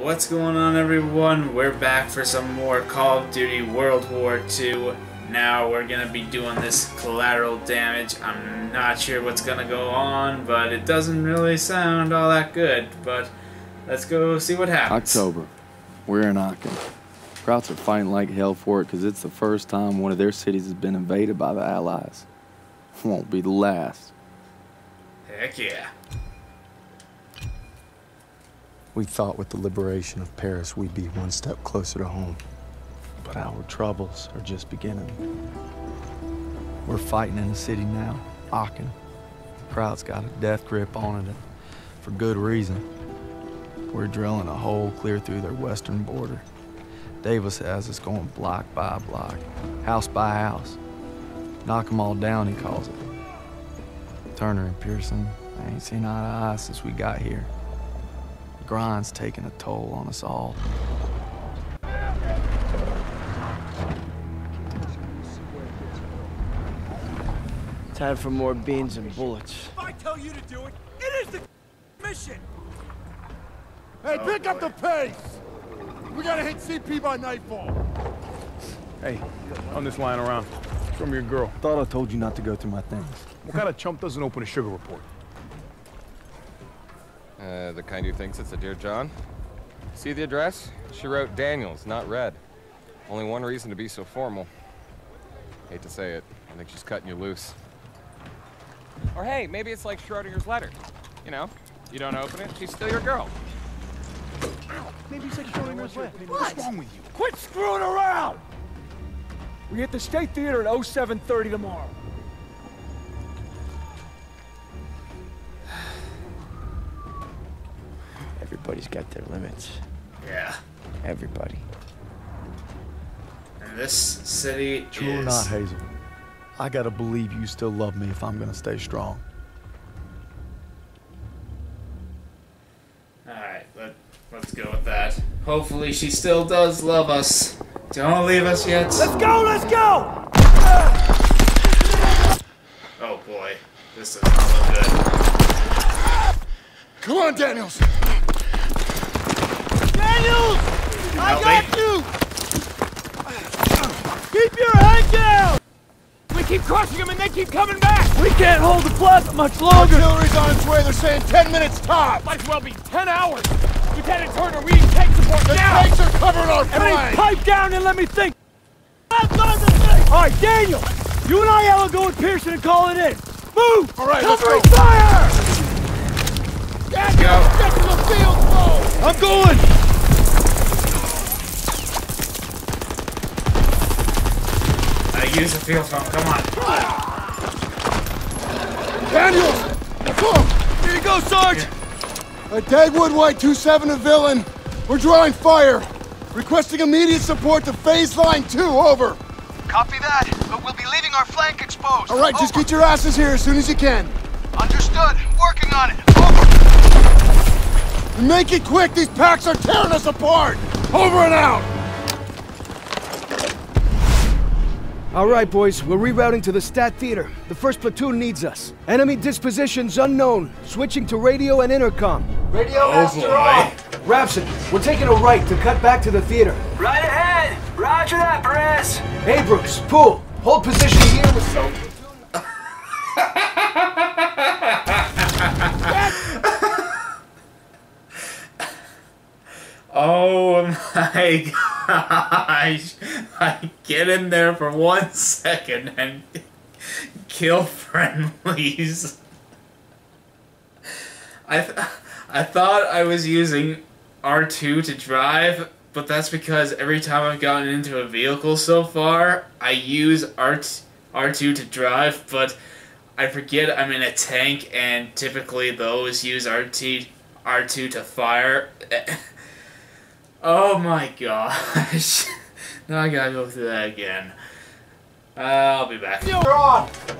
What's going on everyone? We're back for some more Call of Duty World War II. Now we're gonna be doing this collateral damage. I'm not sure what's gonna go on, but it doesn't really sound all that good. But let's go see what happens. October. We're in Aachen. Krauts are fighting like hell for it because it's the first time one of their cities has been invaded by the Allies. Won't be the last. Heck yeah. We thought with the liberation of Paris we'd be one step closer to home. But our troubles are just beginning. We're fighting in the city now, Aachen. Krauts got a death grip on it, for good reason. We're drilling a hole clear through their western border. Davis has us going block by block, house by house. Knock 'em all down, he calls it. Turner and Pierson, I ain't seen eye to eye since we got here. The grind's taking a toll on us all. Time for more beans and bullets. If I tell you to do it, it is the mission. Hey, Oh, pick up the pace! We gotta hit CP by nightfall. Hey, I'm just lying around. From your girl. Thought I told you not to go through my things. What kind of chump doesn't open a sugar report? Uh, the kind who thinks it's a Dear John. See the address? She wrote Daniels, not Red. Only one reason to be so formal. Hate to say it, I think she's cutting you loose. Or hey, maybe it's like Schrodinger's letter. You know, you don't open it, she's still your girl. Maybe it's like Schrodinger's letter. What's wrong with you? Quit screwing around! We hit the State Theater at 0730 tomorrow. Got their limits. Yeah. Everybody. And this city True is or not, Hazel? I gotta believe you still love me if I'm gonna stay strong. Alright, let, let's go with that. Hopefully she still does love us. Don't leave us yet. Let's go, let's go! Oh boy. This does not good. Come on, Daniels! Daniels! I Help got me. you! Keep your head down! We keep crushing them and they keep coming back! We can't hold the plaza much longer! Artillery's on its way. They're saying 10 minutes top. Might as well be 10 hours! Lieutenant Turner, we need tank support The now! tanks are covering our Everybody flank. pipe down and let me think! Alright, Daniel! You and I will go with Pierson and call it in! Move! All right, let's Covering go. fire! Daniels, Go. get to the field, go! I'm going! Use the field phone, come on. Daniels! Come! Here you go, Sarge! A Dagwood White 27 a Villain. We're drawing fire. Requesting immediate support to phase line 2, over. Copy that, but we'll be leaving our flank exposed. All right, just get your asses here as soon as you can. Understood. Working on it. Over. Make it quick, these packs are tearing us apart! Over and out! All right, boys, we're rerouting to the Stat Theater. The first platoon needs us. Enemy dispositions unknown. Switching to radio and intercom. Radio Oh boy. Rapson, we're taking a right to cut back to the theater. Right ahead! Roger that, Perez! Abrams, Pool, hold position here with so. Oh my gosh. I get in there for one second and kill friendlies. I, th- I thought I was using R2 to drive, but that's because every time I've gotten into a vehicle so far, I use R- R2 to drive, but I forget I'm in a tank and typically those use RT R2 to fire. Oh my gosh. now I gotta go through that again. Uh, I'll be back.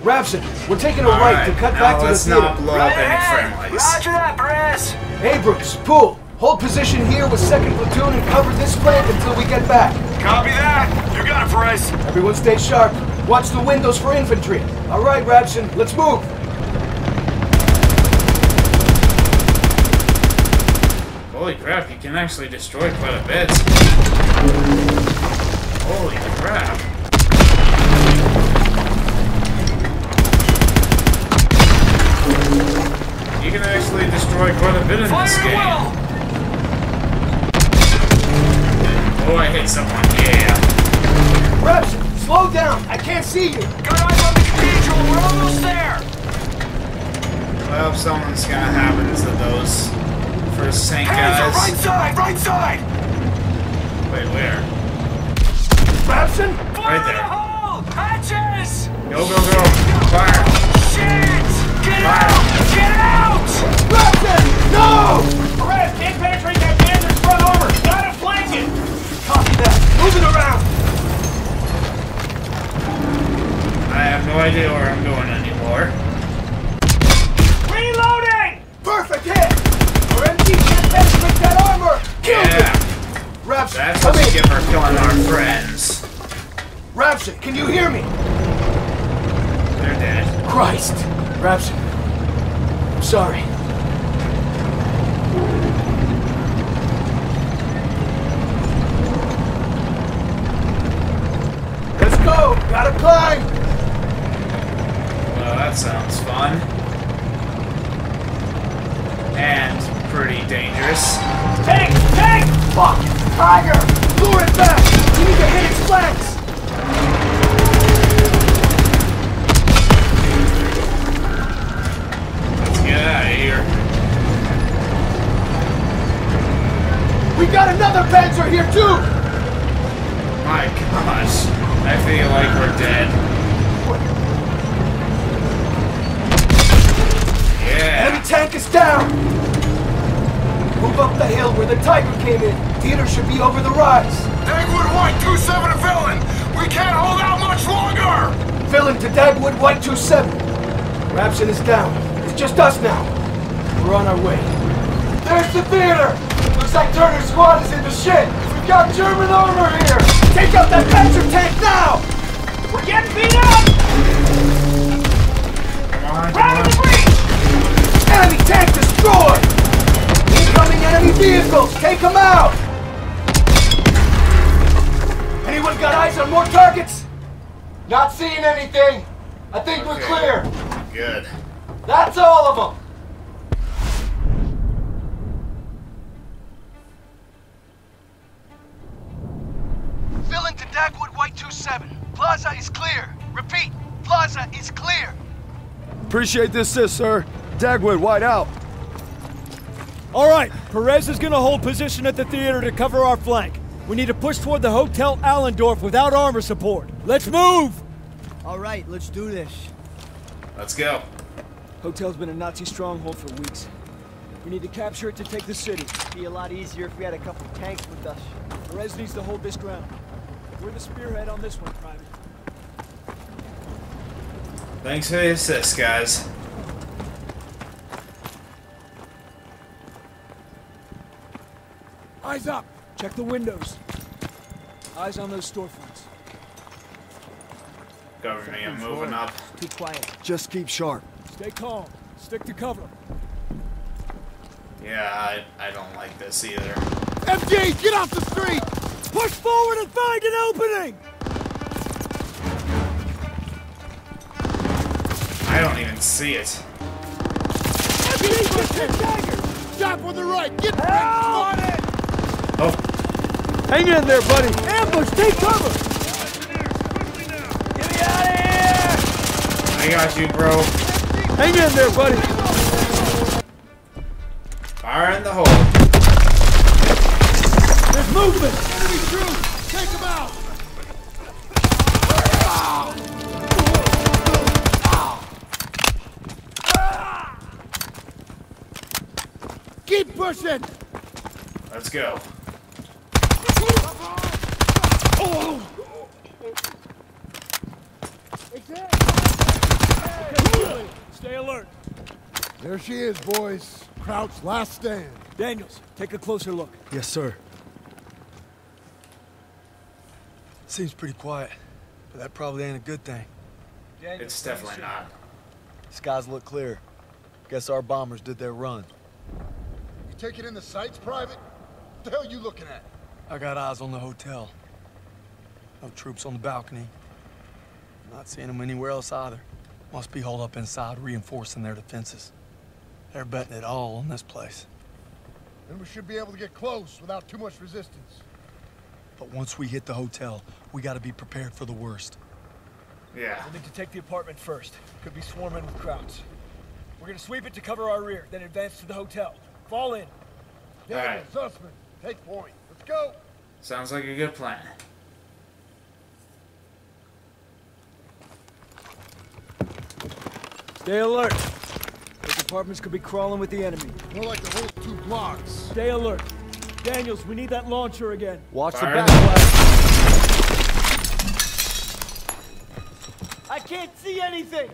Rapson, we're taking a All right, right, to cut back to the let's theater. not blow up any friendlies. that, Perez! Abrams, Pool, hold position here with second platoon and cover this flank until we get back. Copy that! You got it, Perez! Everyone stay sharp. Watch the windows for infantry. All right, Rapson, let's move. Holy Holy crap, you can actually destroy quite a bit. Holy crap. You can actually destroy quite a bit in this game. Oh, I hit someone. Yeah. Reps, slow down. I can't see you. Got eyes on the cathedral. We're almost there. Well, something's gonna happen to those first tank Hands on right side, right side. Wait, where? Babson? Fire Right there. in the hole. Hatches. Go, go, go! Fire! Shit! Get Fire. out! Get out! Babson! No! Perez, can't penetrate that Panther's front armor. Gotta flank it. Copy that. Move it around. I have no idea where I'm going anymore. Reloading. Perfect hit. Our MG can't penetrate that armor. Killed Yeah, it. Rabson, that's come what get for killing our friends. Rabson, can you hear me? They're dead. Christ. Rabson. I'm sorry. Let's go. Gotta climb. Well, that sounds fun. And pretty dangerous. Tank! Tank! Fuck! Tiger! Lure it back! We need to hit its flanks! We got another Panzer here too! My gosh. I feel like we're dead. Yeah. Enemy tank is down! Move up the hill where the Tiger came in. Theater should be over the rise. Dagwood White 2-7 to villain! We can't hold out much longer! Villain to Dagwood White 27. Rabson is down. It's just us now. We're on our way. There's the theater! Looks like Turner's squad is in the shit! We've got German armor here! Take out that Panzer tank now! We're getting beat up. Come on, come Round the breach. Enemy tank destroyed! Incoming enemy vehicles! Take them out! Anyone got eyes on more targets? Not seeing anything. I think we're clear. Good. That's all of them. Villain to Dagwood White 2-7. Plaza is clear. Repeat, Plaza is clear. Appreciate this, sis, sir. Dagwood, white out. All right, Perez is gonna hold position at the theater to cover our flank. We need to push toward the Hotel Allendorf without armor support. Let's move! All right, let's do this. Let's go. Hotel's been a Nazi stronghold for weeks. We need to capture it to take the city. It'd Be a lot easier if we had a couple tanks with us. Perez needs to hold this ground. We're the spearhead on this one, Private. Thanks for the assist, guys. Eyes up! Check the windows. Eyes on those storefronts. Cover me, I'm moving up. Too quiet. Just keep sharp. Stay calm. Stick to cover. Yeah, I, I don't like this either. MG, get off the street! Push forward and find an opening! I don't even see it. Stop on the right! Get on it! Oh, Hang in there, buddy. Ambush! Take cover! Get me out of here! I got you, bro. Hang in there, buddy. Fire in the hole. There's movement! Enemy troops! Take them out! Keep pushing! Let's go. Stay alert. There she is, boys. Crouch, last stand. Daniels, take a closer look. Yes, sir. Seems pretty quiet, but that probably ain't a good thing. It's definitely not. Skies look clear. Guess our bombers did their run. You taking in the sights, Private? What the hell you looking at? I got eyes on the hotel. No troops on the balcony. Not seeing them anywhere else either. Must be holed up inside, reinforcing their defenses. They're betting it all on this place. Then we should be able to get close without too much resistance. But once we hit the hotel, we gotta be prepared for the worst. Yeah. We'll need to take the apartment first. Could be swarming with Krauts. We're gonna sweep it to cover our rear, then advance to the hotel. Fall in. Daniel, Alright. Zussman, take point. Let's go. Sounds like a good plan. Stay alert. Those apartments could be crawling with the enemy. More like the whole two blocks. Stay alert. Daniels, we need that launcher again. Watch Fire the in back. I can't see anything.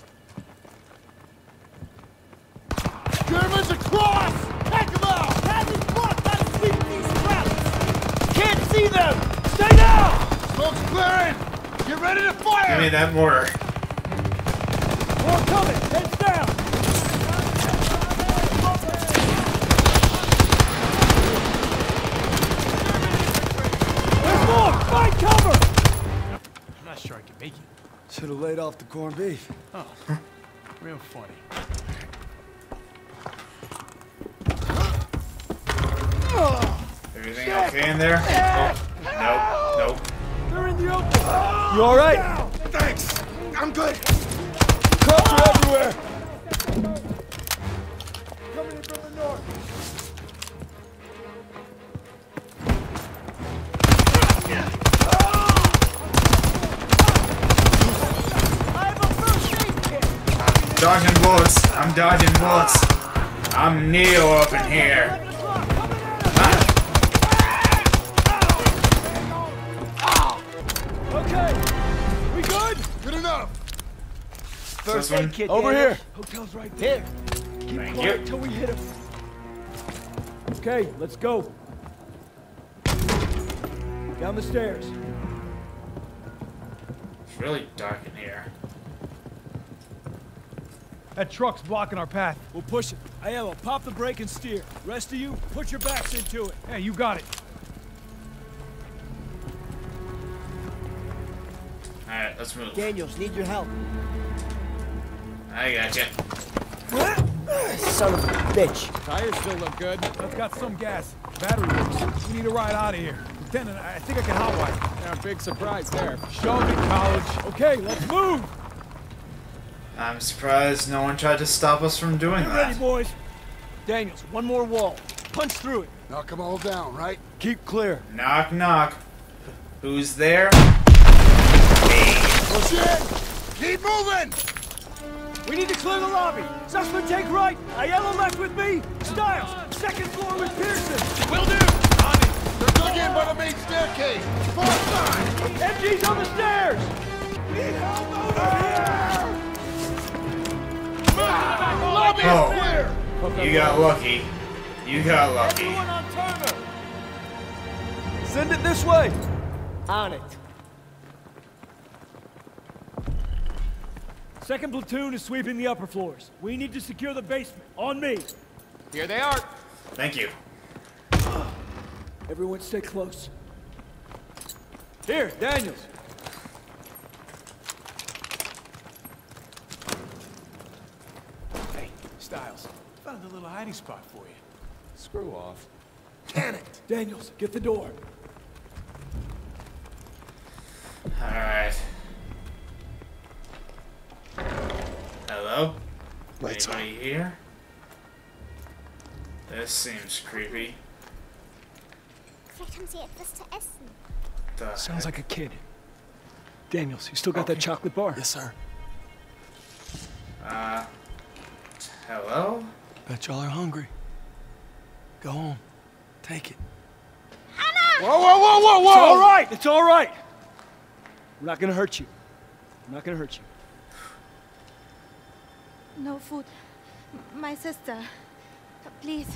Germans across! Take them out! Have this block not sweep these Krauts. Can't see them. Stay down. Smoke's clearing! Get ready to fire! Give me that mortar. More coming. Heads down. There's more. Find cover. I'm not sure I can make it. Should have laid off the corned beef. Oh, Real funny. Everything okay in there? Oh, nope, nope. They're in the open. You all right? Thanks! I'm good! Cops are everywhere. Coming in from the north. Dodging bullets. I'm dodging bullets. I'm Neo up in here. This one. kit. Over here. Hotel's right there. Keep Thank quiet you. till we hit him. Okay, let's go. Down the stairs. It's really dark in here. That truck's blocking our path. We'll push it. Aiello, pop the brake and steer. Rest of you, put your backs into it. Hey, you got it. Alright, let's move. Daniels, need your help. I gotcha. Son of a bitch. Tires still look good. I've got some gas. Battery works. We need a ride out of here. Lieutenant, I I think I can hotwire. Yeah, big surprise there. Show me college. Okay, let's move. I'm surprised no one tried to stop us from doing Get ready, boys. Daniels, one more wall. Punch through it. Knock them all down, right? Keep clear. Knock, knock. Who's there? Push in! Keep moving! We need to clear the lobby. Zussman, take right. Aiello left with me. Stiles, second floor with Pierson. Will do! it They're dug in by the main staircase! Far side! MG's on the stairs. Need help over here! Lobby Oh. clear! You got lucky. You got lucky. Everyone on Turner. Send it this way. On it. Second platoon is sweeping the upper floors. We need to secure the basement. On me. Here they are. Thank you. Everyone stay close. Here, Daniels. Hey, Stiles. Found a little hiding spot for you. Screw off. Can it! Daniels, get the door. Alright. Hello? Lights Anybody here? This seems creepy. Vielleicht haben sie etwas zu essen. The Sounds heck? like a kid. Daniels, you still got that chocolate bar? Yes, sir. Uh. Hello? Bet y'all are hungry. Go home. Take it. Whoa, whoa, whoa, whoa, whoa! It's all right. It's all right. We're not gonna hurt you. We're not gonna hurt you. No food. My sister. Please.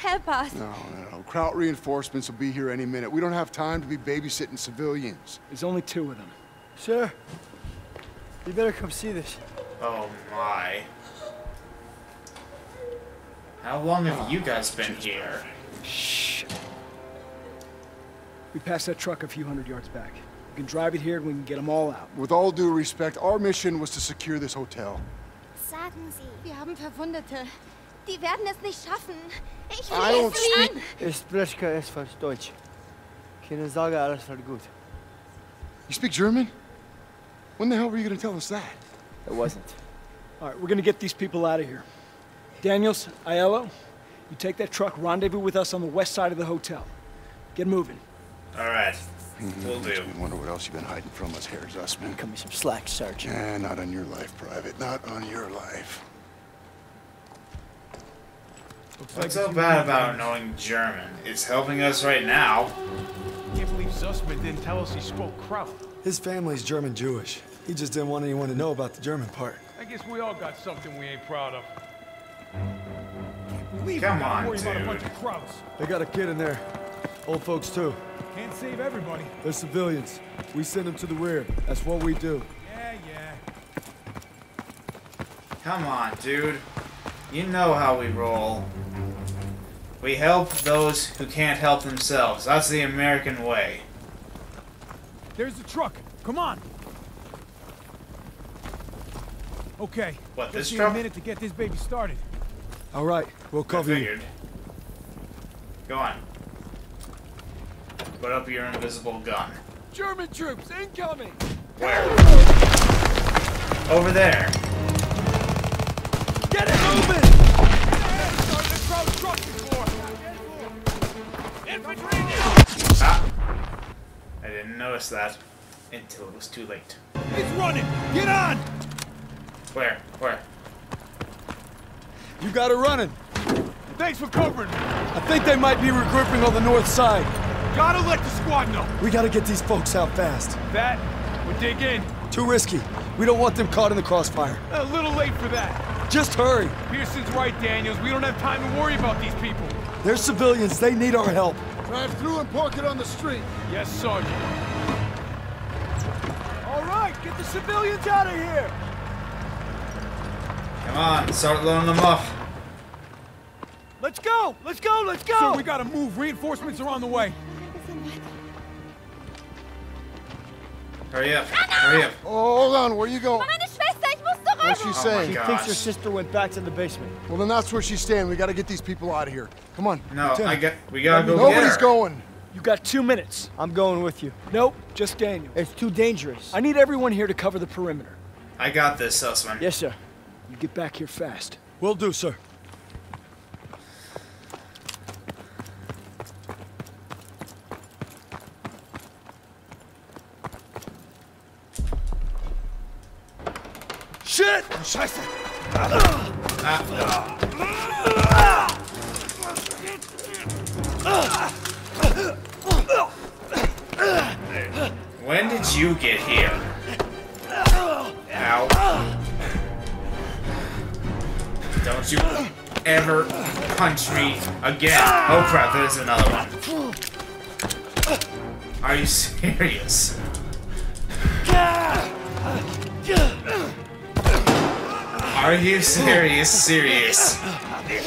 Help us. No, no, no. Kraut reinforcements will be here any minute. We don't have time to be babysitting civilians. There's only two of them. Sir, you better come see this. Oh my. How long have you guys been here? Shh. We passed that truck a few hundred yards back. We can drive it here and we can get them all out. With all due respect, our mission was to secure this hotel. Sagen Sie. Wir haben Verwundete. Die werden es nicht schaffen. Ich will I don't es an. Ich spreche kein etwas Deutsch. Keine Sorge, alles wird gut. You speak German? When the hell were you gonna tell us that? It wasn't. All right, we're gonna get these people out of here. Daniels, Aiello, you take that truck, rendezvous with us on the west side of the hotel. Get moving. Alright. Will do. I wonder what else you've been hiding from us, Herr Zussman. Cut me some slack, Sergeant. Eh, not on your life, Private. Not on your life. What's so bad about knowing German? It's helping us right now. I Can't believe Zussman didn't tell us he spoke Kraut. His family's German Jewish. He just didn't want anyone to know about the German part. I guess we all got something we ain't proud of. Come we gotta on, worry about a dude. bunch of Krauts. They got a kid in there. Old folks, too. Can't save everybody. They're civilians. We send them to the rear. That's what we do. Yeah, yeah. Come on, dude. You know how we roll. We help those who can't help themselves. That's the American way. There's the truck. Come on. Okay. What, Just this need truck? a minute to get this baby started. All right, we'll cover you. Go on. Put up your invisible gun. German troops incoming. Where? Over there. Get it moving. Started a Kraut truck before. Infantry. Ah. I didn't notice that until it was too late. It's running. Get on. Where? Where? You got it running. Thanks for covering me. I think they might be regrouping on the north side. Gotta let the squad know. We gotta get these folks out fast. That would dig in. Too risky. We don't want them caught in the crossfire. A little late for that. Just hurry. Pierson's right, Daniels. We don't have time to worry about these people. They're civilians. They need our help. Drive through and park it on the street. Yes, Sergeant. All right, get the civilians out of here. Come on, start loading them up. Let's go. Let's go. Let's go. So we gotta move. Reinforcements are on the way. Hurry up. Hurry up. Oh, hold on. Where are you going? Meine Schwester, ich muss zurück. What's she Oh saying? my She thinks her sister went back to the basement. Well, then that's where she's staying. We gotta get these people out of here. Come on. No, Lieutenant. I get. We gotta go Nobody's going. You got two minutes. I'm going with you. Nope, just Daniel. It's too dangerous. I need everyone here to cover the perimeter. I got this, Zussman. Yes, sir. You get back here fast. Will do, sir. Shit! Scheiße. When did you get here? Ow. Don't you ever punch me again. Ah! Oh crap, there's another one. Are you serious? Are you serious? Serious? Did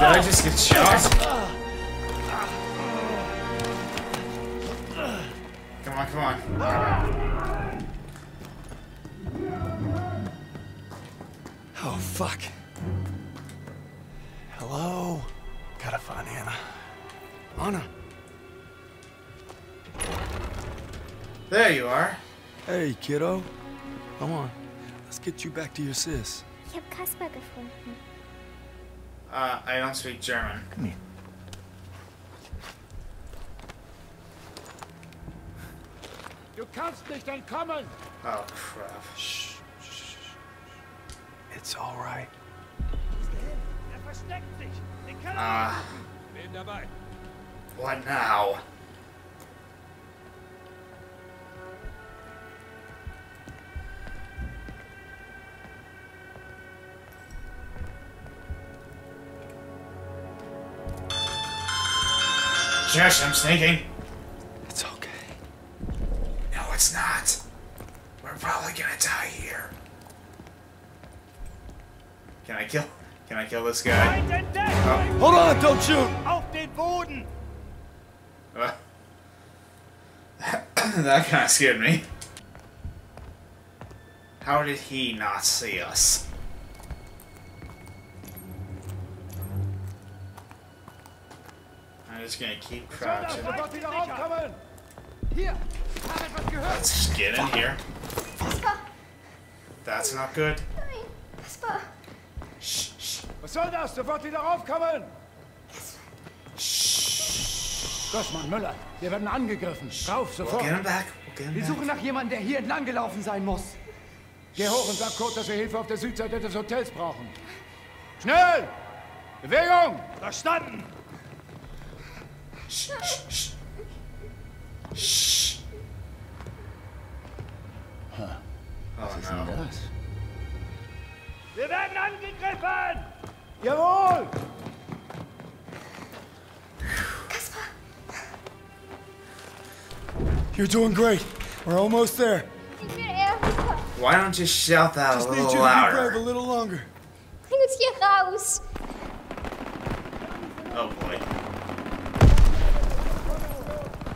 I just get shot? Come on, come on. Oh, fuck. Hello? Gotta find Anna. Anna. There you are. Hey, kiddo. Come on. Let's get you back to your sis. Ich habe Kasper gefunden. Uh, I don't speak German. Come here. Du kannst nicht entkommen. Oh crap. Shh. shh. It's all right. Er versteckt sich. Ah, Bin dabei. what now? Shush, I'm sneaking. It's okay. No, it's not. We're probably gonna die here. Can I kill? Can I kill this guy? Oh. Hold on! Don't shoot! Auf den Boden! That kind of scared me. How did he not see us? Just gonna keep crouching. Hier! Let's just get in here. That's not good. Kaspar! Was soll das? Sofort wieder raufkommen! Gossmann, Müller, wir werden angegriffen. Rauf, sofort. get him back. We'll get him Wir back. suchen nach jemandem, der hier entlang gelaufen sein muss. Geh hoch und sag Kurt, dass wir Hilfe auf der Südseite des Hotels brauchen. Schnell! Bewegung! Verstanden! Shh, shh, shh. Shh. Oh no. Wir werden angegriffen! Jawohl! You're doing great. We're almost there. Ich will Erika. Why don't you shout that a Just need little you to be brave a little longer. Bring uns hier raus. Oh boy.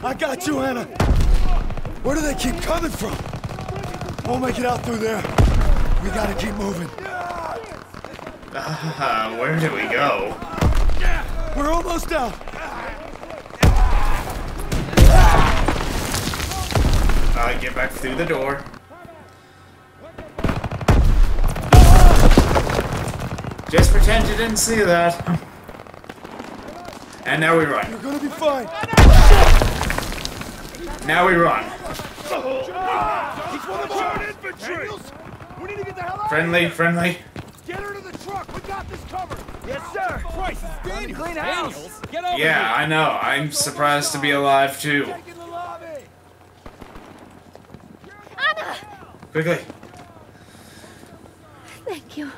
I got you, Anna. Where do they keep coming from? We'll make it out through there. We gotta keep moving. Uh, where do we go? We're almost out. Uh, get back through the door. Just pretend you didn't see that. And now we run. You're gonna be fine. The we run. Friendly, friendly. Get her to the truck! We got this covered! Yes, sir! Christ, Time to clean house. Get over Yeah, I know. I'm surprised to be alive too. In the lobby! Anna! Quickly. Thank you.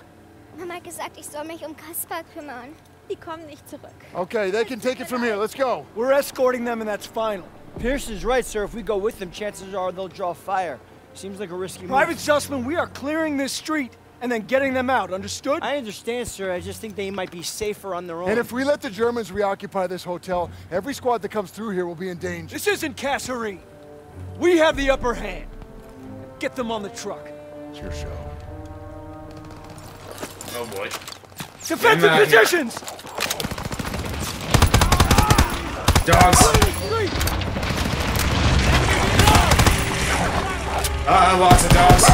Mama hat gesagt, ich soll mich um Kaspar kümmern. Die kommen nicht zurück. Okay, they can take it from here. Let's go. We're escorting them, and that's final. Pierce is right, sir. If we go with them, chances are they'll draw fire. Seems like a risky move. Private Zussman, we are clearing this street and then getting them out. Understood? I understand, sir. I just think they might be safer on their own. And if we let the Germans reoccupy this hotel, every squad that comes through here will be in danger. This isn't Kasserine. We have the upper hand. Get them on the truck. It's your show. Oh boy. Defensive Get 'em out of here. positions! Dogs. Uh, lots of dogs.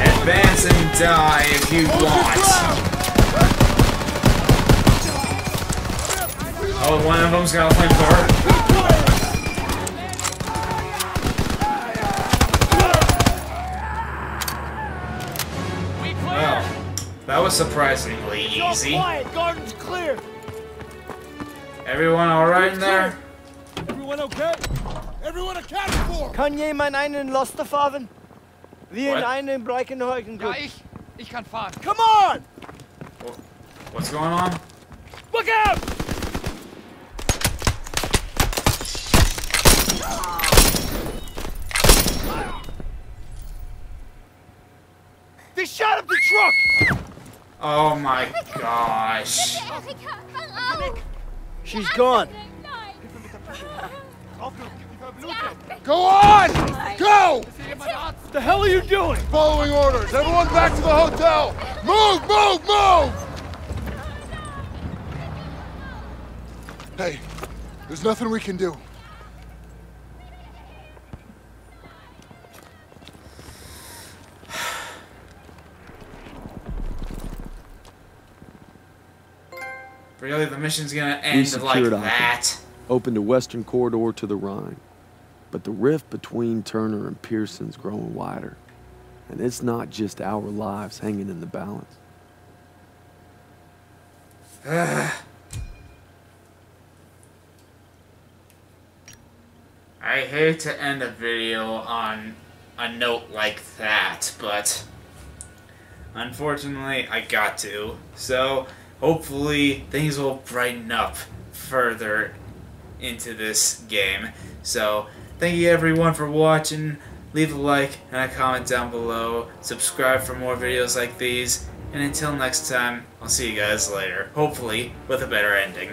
Advance and die if you want. Oh, one of them's got a flamethrower. Well, that was surprisingly easy. Quiet, garden's clear. Everyone alright in there? Everyone okay? Everyone accounted for! Kann jemand einen Laster fahren? Wir in What? einen Breckenhäugen. Ja, ich. Ich kann fahren. Come on! What's going on? Look out! They shot up the truck! Oh my gosh. Erika, hör auf! She's gone. Go on! Go! What the hell are you doing? Following orders. Everyone back to the hotel. Move, move, move! Hey, there's nothing we can do. Really, the mission's gonna end like Aachen, that? opened a western corridor to the Rhine. But the rift between Turner and Pierson's growing wider. And it's not just our lives hanging in the balance. I hate to end a video on a note like that, but unfortunately I got to. So hopefully things will brighten up further into this game. So Thank you everyone for watching. Leave a like and a comment down below. Subscribe for more videos like these. And until next time, I'll see you guys later. Hopefully, with a better ending.